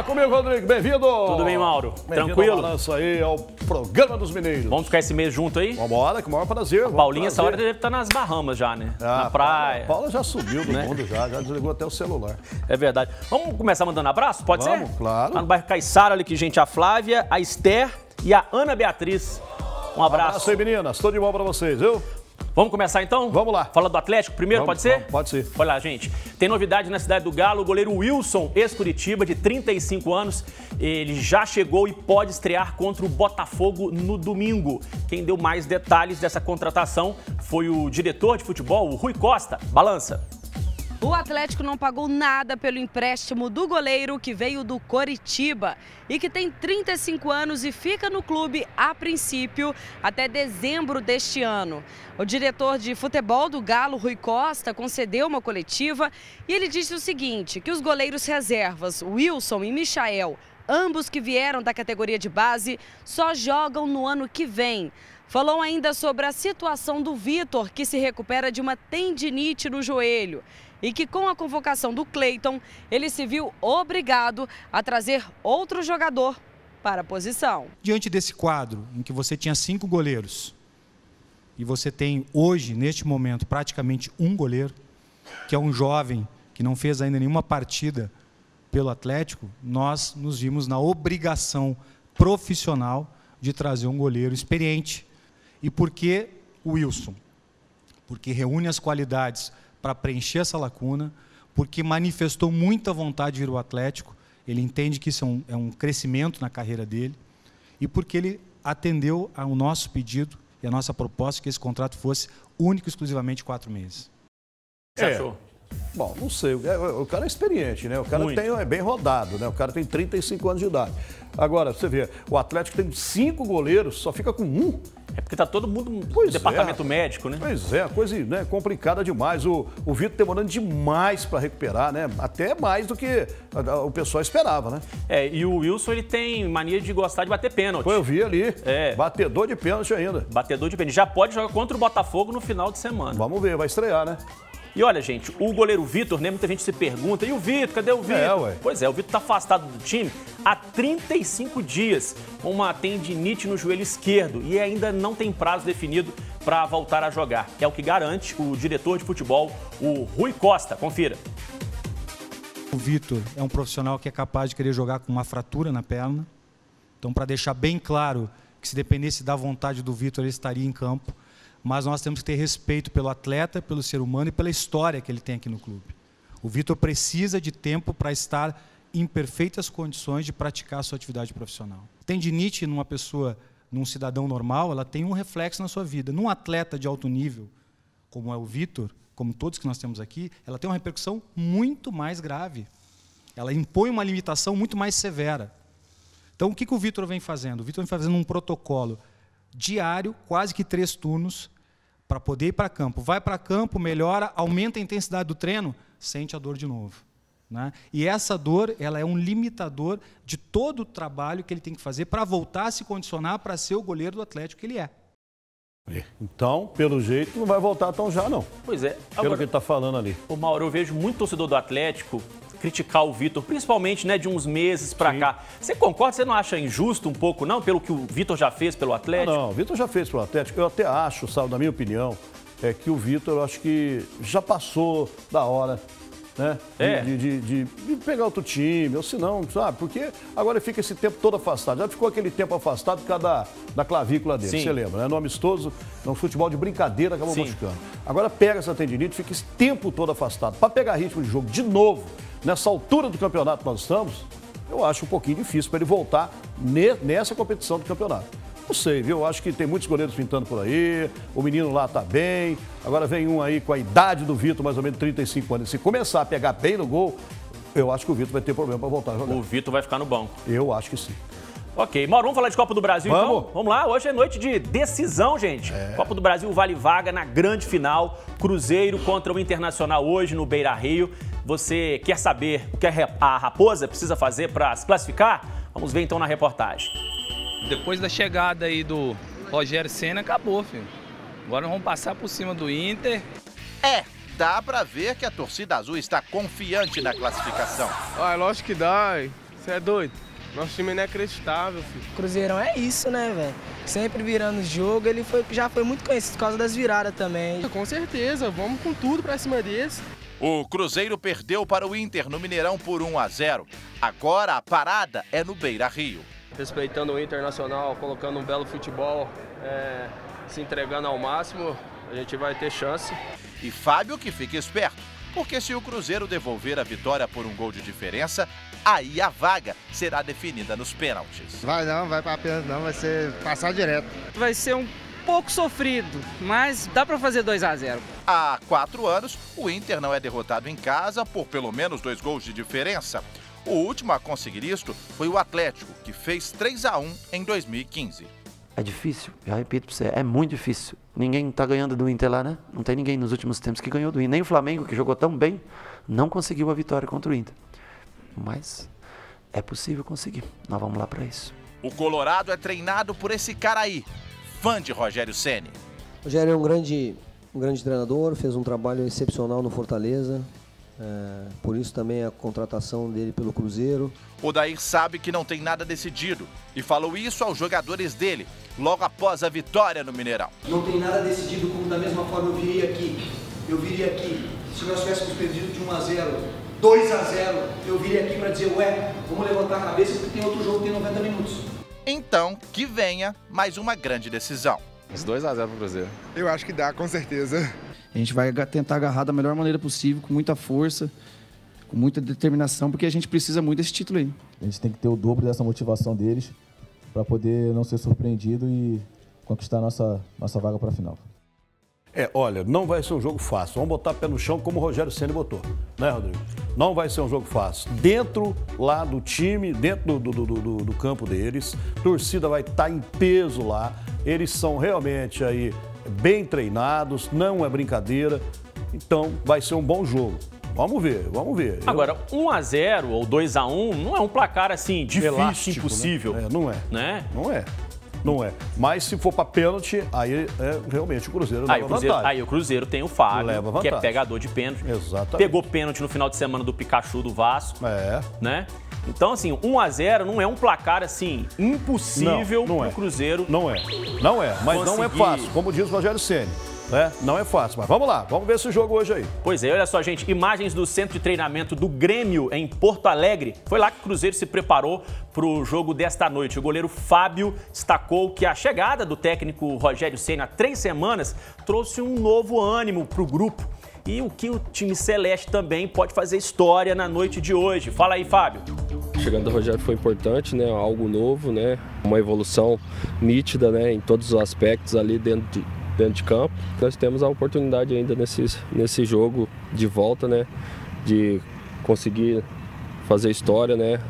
Fala comigo, Rodrigo. Bem-vindo. Tudo bem, Mauro? Bem Tranquilo? Balanço aí ao programa dos mineiros. Vamos ficar esse mês junto aí? Vambora, com o maior prazer. A Paulinha, essa hora deve estar nas Bahamas já, né? Ah, Na praia. A Paula já subiu do Né? mundo, já, já desligou até o celular. É verdade. Vamos começar mandando abraço? Pode Vamos, ser? claro. Lá no bairro Caiçara, ali que gente, a Flávia, a Esther e a Ana Beatriz. Um abraço. Abraço aí, meninas. Tudo de bom pra vocês, viu? Vamos começar então? Vamos lá. Fala do Atlético primeiro, Vamos, pode ser? vamos, pode ser. Olha lá, gente. Tem novidade na cidade do Galo. O goleiro Wilson, ex-Curitiba, de 35 anos, ele já chegou e pode estrear contra o Botafogo no domingo. Quem deu mais detalhes dessa contratação foi o diretor de futebol, o Rui Costa. Balança. O Atlético não pagou nada pelo empréstimo do goleiro que veio do Coritiba e que tem 35 anos e fica no clube a princípio até dezembro deste ano. O diretor de futebol do Galo, Rui Costa, concedeu uma coletiva e ele disse o seguinte: que os goleiros reservas, Wilson e Michael, ambos que vieram da categoria de base, só jogam no ano que vem. Falou ainda sobre a situação do Vitor, que se recupera de uma tendinite no joelho e que com a convocação do Cleiton, ele se viu obrigado a trazer outro jogador para a posição. Diante desse quadro, em que você tinha cinco goleiros, e você tem hoje, neste momento, praticamente um goleiro, que é um jovem que não fez ainda nenhuma partida pelo Atlético, nós nos vimos na obrigação profissional de trazer um goleiro experiente. E por que o Wilson? Porque reúne as qualidades para preencher essa lacuna, porque manifestou muita vontade de vir ao Atlético, ele entende que isso é um, é um crescimento na carreira dele, e porque ele atendeu ao nosso pedido e a nossa proposta que esse contrato fosse único e exclusivamente quatro meses. Você É. achou? Bom, não sei. O o cara é experiente, né? O cara tem, é bem rodado, né? O cara tem 35 anos de idade. Agora, você vê, o Atlético tem cinco goleiros, só fica com um. É porque tá todo mundo no Pois departamento é. médico, né? Pois é, coisa né, complicada demais. O, o Vitor demorando demais para recuperar, né? Até mais do que a- a- o pessoal esperava, né? É, e o Wilson, ele tem mania de gostar de bater pênalti. Pô, eu vi ali. É. Batedor de pênalti ainda. Batedor de pênalti. Já pode jogar contra o Botafogo no final de semana. Vamos ver, vai estrear, né? E olha, gente, o goleiro Vitor, né? Muita gente se pergunta, e o Vitor, cadê o Vitor? É, ué. Pois é, o Vitor tá afastado do time há 35 dias, com uma tendinite no joelho esquerdo e ainda não tem prazo definido para voltar a jogar. É o que garante o diretor de futebol, o Rui Costa. Confira. O Vitor é um profissional que é capaz de querer jogar com uma fratura na perna. Então, para deixar bem claro que se dependesse da vontade do Vitor, ele estaria em campo. Mas nós temos que ter respeito pelo atleta, pelo ser humano e pela história que ele tem aqui no clube. O Vitor precisa de tempo para estar em perfeitas condições de praticar a sua atividade profissional. Tendinite numa pessoa, num cidadão normal, ela tem um reflexo na sua vida. Num atleta de alto nível, como é o Vitor, como todos que nós temos aqui, ela tem uma repercussão muito mais grave. Ela impõe uma limitação muito mais severa. Então, o que, que o Vitor vem fazendo? O Vitor vem fazendo um protocolo diário, quase que três turnos, para poder ir para campo. Vai para campo, melhora, aumenta a intensidade do treino, sente a dor de novo. Né? E essa dor, ela é um limitador de todo o trabalho que ele tem que fazer para voltar a se condicionar para ser o goleiro do Atlético que ele é. Então, pelo jeito, não vai voltar tão já, não. Pois é. Pelo que Agora, ele tá falando ali. o Mauro, eu vejo muito torcedor do Atlético criticar o Vitor, principalmente né, de uns meses pra cá. Você concorda? Você não acha injusto um pouco, não, pelo que o Vitor já fez pelo Atlético? Não, o Vitor já fez pro Atlético. Eu até acho, sabe, na minha opinião, é que o Vitor, eu acho que já passou da hora, né? De, É. de, de- de- de pegar outro time, ou se não, sabe? Porque agora ele fica esse tempo todo afastado. Já ficou aquele tempo afastado por causa da, da clavícula dele, Sim. você lembra, né? No amistoso, no futebol de brincadeira, acabou Sim. machucando. Agora pega essa tendinite, fica esse tempo todo afastado. Para pegar ritmo de jogo de novo, nessa altura do campeonato que nós estamos, eu acho um pouquinho difícil para ele voltar ne- nessa competição do campeonato. Não sei, viu? Eu acho que tem muitos goleiros pintando por aí, o menino lá tá bem. Agora vem um aí com a idade do Vitor, mais ou menos 35 anos. Se começar a pegar bem no gol, eu acho que o Vitor vai ter problema para voltar a jogar. O Vitor vai ficar no banco. Eu acho que sim. Ok, Mauro, vamos falar de Copa do Brasil Vamos. então? Vamos lá, hoje é noite de decisão, gente. Copa do Brasil vale vaga na grande final. Cruzeiro contra o Internacional hoje no Beira Rio. Você quer saber o que a Raposa precisa fazer para se classificar? Vamos ver então na reportagem. Depois da chegada aí do Rogério Senna, acabou, filho. Agora nós vamos passar por cima do Inter. É, dá pra ver que a torcida azul está confiante na classificação. Ah, lógico que dá. Você é doido? Nosso time é inacreditável, filho. Cruzeirão é isso, né, velho? Sempre virando jogo, ele foi, já foi muito conhecido por causa das viradas também. Com certeza, vamos com tudo pra cima desse. O Cruzeiro perdeu para o Inter no Mineirão por 1 a 0. Agora a parada é no Beira Rio. Respeitando o Internacional, colocando um belo futebol, é, se entregando ao máximo, a gente vai ter chance. E Fábio que fica esperto, porque se o Cruzeiro devolver a vitória por um gol de diferença, aí a vaga será definida nos pênaltis. Vai não, vai para pênalti não, vai ser passar direto. Vai ser um pouco sofrido, mas dá para fazer 2 a 0. Há quatro anos, o Inter não é derrotado em casa por pelo menos dois gols de diferença. O último a conseguir isto foi o Atlético, que fez 3 a 1 em 2015. É difícil, já repito para você, é muito difícil. Ninguém está ganhando do Inter lá, né? Não tem ninguém nos últimos tempos que ganhou do Inter. Nem o Flamengo, que jogou tão bem, não conseguiu a vitória contra o Inter. Mas é possível conseguir. Nós vamos lá para isso. O Colorado é treinado por esse cara aí, fã de Rogério Ceni. Rogério é um grande, um grande treinador, fez um trabalho excepcional no Fortaleza. É, por isso também a contratação dele pelo Cruzeiro. O Dair sabe que não tem nada decidido e falou isso aos jogadores dele logo após a vitória no Mineirão. Não tem nada decidido, como da mesma forma eu viria aqui. Eu viria aqui, se nós tivéssemos perdido de 1 a 0, 2 a 0, eu viria aqui para dizer, ué, vamos levantar a cabeça porque tem outro jogo que tem 90 minutos. Então, que venha mais uma grande decisão. Uns 2 a 0 pro Cruzeiro. Eu acho que dá, com certeza. A gente vai tentar agarrar da melhor maneira possível, com muita força, com muita determinação, porque a gente precisa muito desse título aí. A gente tem que ter o dobro dessa motivação deles para poder não ser surpreendido e conquistar a nossa, nossa vaga para a final. É, olha, não vai ser um jogo fácil. Vamos botar pé no chão como o Rogério Senna botou, né, Rodrigo? Não vai ser um jogo fácil. Dentro lá do time, dentro do, do, do, do campo deles, torcida vai estar em peso lá. Eles são realmente aí bem treinados, não é brincadeira. Então vai ser um bom jogo. Vamos ver, vamos ver. Agora, 1 a 0 ou 2 a 1 não é um placar assim difícil, Elástico, impossível. Né? É, não é. Né? Não é. Não é. Mas se for para pênalti, aí é realmente o Cruzeiro aí, leva o Cruzeiro, vantagem. Aí o Cruzeiro tem o Fábio, que é pegador de pênalti. Exatamente. Pegou pênalti no final de semana do Pikachu do Vasco. É. Né? Então, assim, 1 a 0 não é um placar, assim, impossível Não, não pro é. Cruzeiro. Não é. Não é, mas não é Conseguir. fácil, como diz o Rogério Ceni. Né? Não é fácil, mas vamos lá, vamos ver esse jogo hoje aí. Pois é, olha só, gente, imagens do centro de treinamento do Grêmio em Porto Alegre. Foi lá que o Cruzeiro se preparou para o jogo desta noite. O goleiro Fábio destacou que a chegada do técnico Rogério Senna há três semanas trouxe um novo ânimo para o grupo. E o que o time celeste também pode fazer história na noite de hoje. Fala aí, Fábio. A do Rogério foi importante, né? Algo novo, né? Uma evolução nítida, né? Em todos os aspectos ali dentro de, dentro de campo. Nós temos a oportunidade ainda nesse, nesse jogo de volta, né? De conseguir fazer história, né?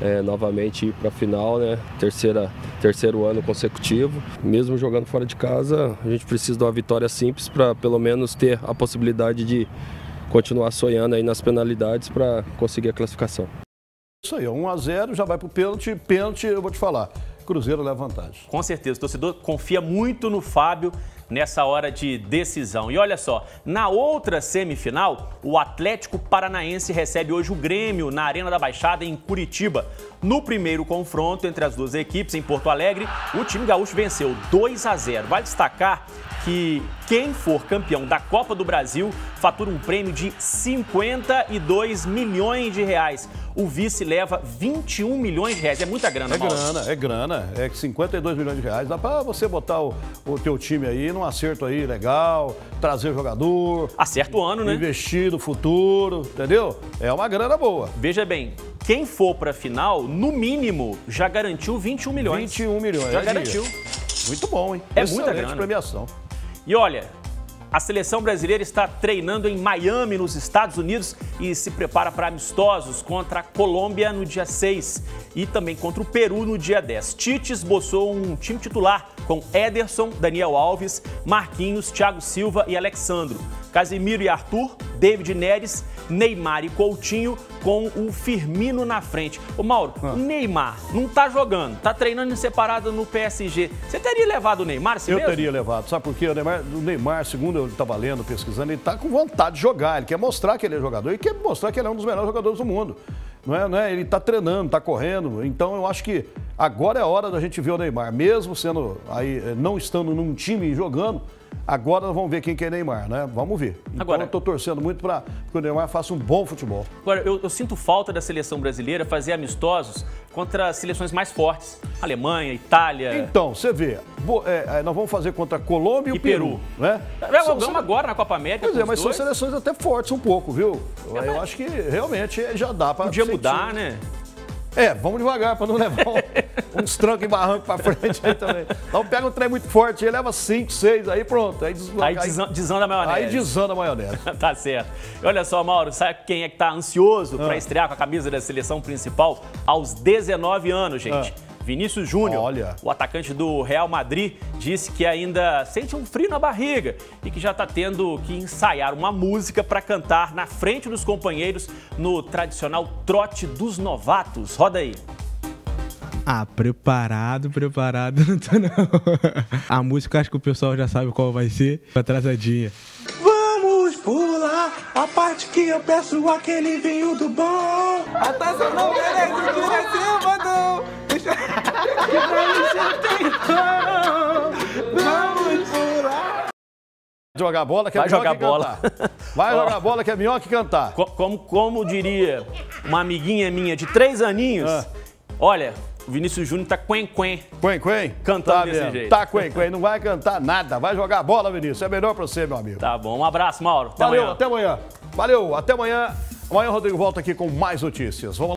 É, novamente ir para a final, né? Terceira, terceiro ano consecutivo. Mesmo jogando fora de casa, a gente precisa de uma vitória simples para pelo menos ter a possibilidade de continuar sonhando aí nas penalidades para conseguir a classificação. Isso aí, ó, 1 a 0 já vai pro pênalti. Pênalti, eu vou te falar. Cruzeiro leva vantagem. Com certeza, o torcedor confia muito no Fábio nessa hora de decisão. E olha só, na outra semifinal, o Atlético Paranaense recebe hoje o Grêmio na Arena da Baixada em Curitiba. No primeiro confronto entre as duas equipes em Porto Alegre, o time gaúcho venceu 2 a 0. Vale destacar que quem for campeão da Copa do Brasil fatura um prêmio de 52 milhões de reais. O vice leva 21 milhões de reais. É muita grana, É Mauro. grana, é grana. É 52 milhões de reais. Dá pra você botar o, o teu time aí num acerto aí legal, trazer jogador. Acerta o ano, né? Investir no futuro, entendeu? É uma grana boa. Veja bem, quem for para a final, no mínimo, já garantiu 21 milhões. 21 milhões. Já é garantiu. dinheiro. Muito bom, hein? É muita Excelente grana. premiação. E olha, a seleção brasileira está treinando em Miami, nos Estados Unidos, e se prepara para amistosos contra a Colômbia no dia 6 e também contra o Peru no dia 10. Tite esboçou um time titular com Ederson, Daniel Alves, Marquinhos, Thiago Silva e Alexandro. Casimiro e Arthur, David Neres, Neymar e Coutinho com o Firmino na frente. Ô Mauro, o Neymar não tá jogando, tá treinando em separado no PSG. Você teria levado o Neymar assim Eu mesmo? teria levado. Sabe por quê? O Neymar, o Neymar, segundo eu estava lendo, pesquisando, ele está com vontade de jogar. Ele quer mostrar que ele é jogador e quer mostrar que ele é um dos melhores jogadores do mundo. Não é, não é? Ele está treinando, está correndo. Então eu acho que agora é a hora da gente ver o Neymar. Mesmo sendo aí, eh, não estando num time jogando, agora vamos ver quem que é Neymar, né? Vamos ver. Então Agora- eu estou torcendo muito para que o Neymar faça um bom futebol. Agora, eu, eu sinto falta da seleção brasileira fazer amistosos contra seleções mais fortes. Alemanha, Itália. Então, você vê, é, é, nós vamos fazer contra a Colômbia e, E o Peru, Peru. né? É, São- Vamos agora na Copa América. Pois é, mas são dois. seleções até fortes um pouco, viu? Eu, eu acho que realmente já dá para Podia mudar, né? É, vamos devagar para não levar um- uns trancos e barranco para frente aí também. Então pega um trem muito forte, ele leva 5, 6, aí pronto. Aí, des- Aí desan- desanda a maionese. Aí desanda a maionese. tá certo. E olha só, Mauro, sabe quem é que tá ansioso Ah. para estrear com a camisa da seleção principal aos 19 anos, gente? Ah. Vinícius Júnior, Olha. o atacante do Real Madrid, disse que ainda sente um frio na barriga e que já está tendo que ensaiar uma música para cantar na frente dos companheiros no tradicional trote dos novatos. Roda aí. Ah, preparado, preparado, não tô não. A música acho que o pessoal já sabe qual vai ser. Atrasadinha. Vamos pular a parte que eu peço aquele vinho do bom. A taça não merece o que não. Deixa... Vamos pular. Jogar bola que é Vai jogar bola. cantar. Vai Ó. jogar bola que é melhor que cantar. Co- Como, como diria uma amiguinha minha de três aninhos, Ah. olha, o Vinícius Júnior tá quen-quen. Quen-quen? Cantando Tá desse vendo? jeito. Tá quen-quen, não vai cantar nada. Vai jogar bola, Vinícius. É melhor pra você, meu amigo. Tá bom, um abraço, Mauro. Até Valeu, amanhã. até amanhã. Valeu, até amanhã. Amanhã o Rodrigo volta aqui com mais notícias. Vamos